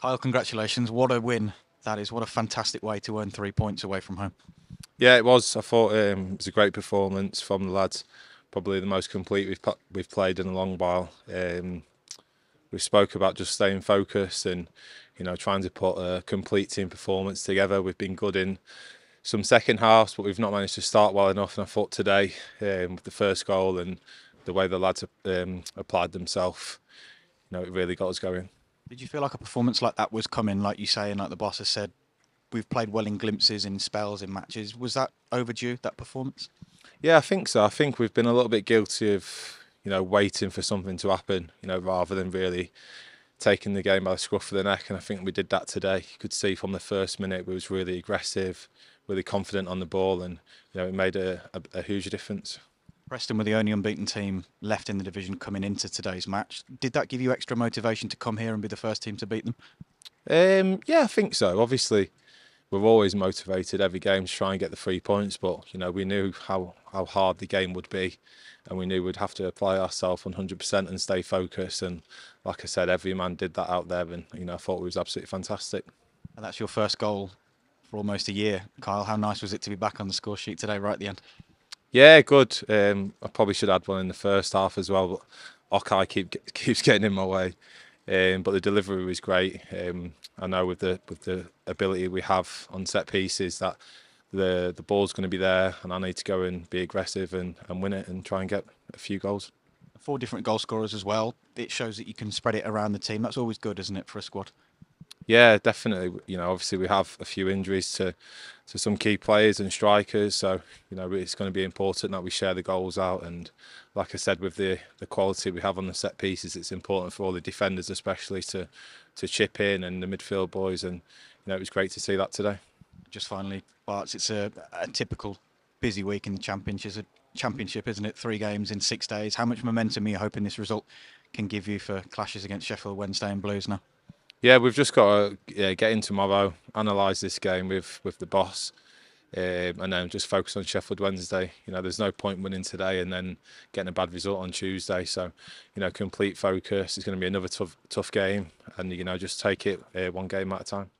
Kyle, congratulations. What a win that is. What a fantastic way to earn three points away from home. Yeah, it was. I thought um, it was a great performance from the lads. Probably the most complete we've we've played in a long while. Um, we spoke about just staying focused and you know trying to put a complete team performance together. We've been good in some second halves, but we've not managed to start well enough. And I thought today, um, with the first goal and the way the lads um, applied themselves, you know, it really got us going. Did you feel like a performance like that was coming, like you say, and like the boss has said, we've played well in glimpses, in spells, in matches. Was that overdue, that performance? Yeah, I think so. I think we've been a little bit guilty of, you know, waiting for something to happen, you know, rather than really taking the game by the scruff of the neck. And I think we did that today. You could see from the first minute we was really aggressive, really confident on the ball, and you know, it made a, a, a huge difference. Preston were the only unbeaten team left in the division coming into today's match. Did that give you extra motivation to come here and be the first team to beat them? Um, yeah, I think so. Obviously, we're always motivated every game to try and get the three points, but you know we knew how how hard the game would be, and we knew we'd have to apply ourselves 100% and stay focused. And like I said, every man did that out there, and you know I thought it was absolutely fantastic. And that's your first goal for almost a year, Kyle. How nice was it to be back on the score sheet today, right at the end? Yeah, good. Um, I probably should add one in the first half as well, but Okay keep, keeps getting in my way. Um, but the delivery was great. Um, I know with the with the ability we have on set pieces that the the ball's going to be there, and I need to go and be aggressive and, and win it and try and get a few goals. Four different goal scorers as well. It shows that you can spread it around the team. That's always good, isn't it, for a squad? Yeah, definitely. You know, obviously we have a few injuries to to some key players and strikers, so you know it's going to be important that we share the goals out. And like I said, with the the quality we have on the set pieces, it's important for all the defenders, especially to to chip in and the midfield boys. And you know, it was great to see that today. Just finally, Barts, it's a, a typical busy week in the championship, uh, championship, isn't it? Three games in six days. How much momentum are you hoping this result can give you for clashes against Sheffield Wednesday and Blues now? Yeah, we've just got to yeah, get in tomorrow, analyse this game with with the boss, um, and then just focus on Sheffield Wednesday. You know, there's no point winning today and then getting a bad result on Tuesday. So, you know, complete focus. It's going to be another tough tough game, and you know, just take it uh, one game at a time.